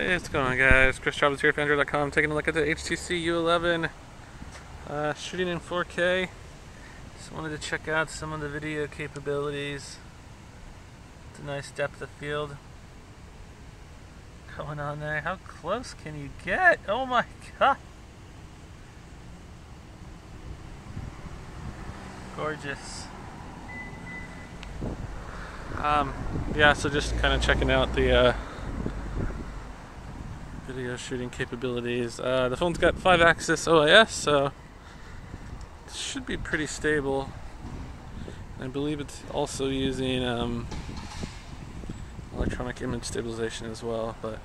Hey, what's going on guys? Chris Chavez here, Phandroid.com, taking a look at the HTC U11 uh, shooting in 4K. Just wanted to check out some of the video capabilities. It's a nice depth of field going on there. How close can you get? Oh my god! Gorgeous. Um, yeah, so just kind of checking out the uh, video shooting capabilities. Uh, the phone's got 5-axis OIS, so it should be pretty stable. I believe it's also using um, electronic image stabilization as well, but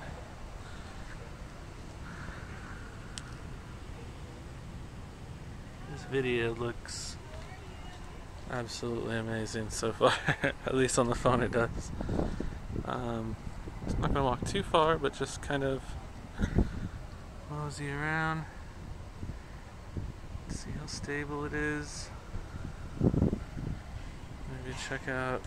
this video looks absolutely amazing so far. At least on the phone it does. Um, I'm not going to walk too far, but just kind of mosey around. See how stable it is. Maybe check out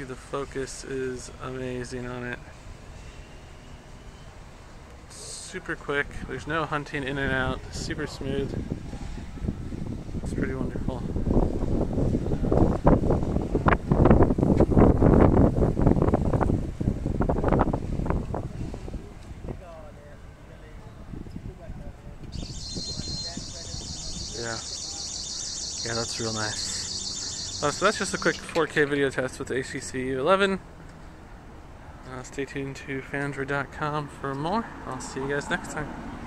See the focus is amazing on it. Super quick. There's no hunting in and out. Super smooth. It's pretty wonderful. Yeah. Yeah, that's real nice. Uh, so that's just a quick 4K video test with the HTC U11. Uh, stay tuned to phandroid.com for more. I'll see you guys next time.